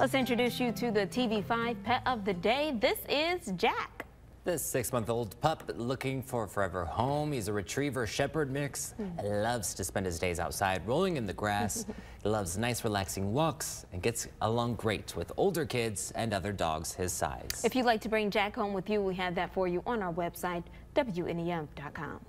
Let's introduce you to the TV5 pet of the day. This is Jack. This six-month-old pup looking for a forever home. He's a retriever shepherd mix. Mm. Loves to spend his days outside rolling in the grass. loves nice relaxing walks and gets along great with older kids and other dogs his size. If you'd like to bring Jack home with you, we have that for you on our website, WNEM.com.